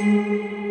Música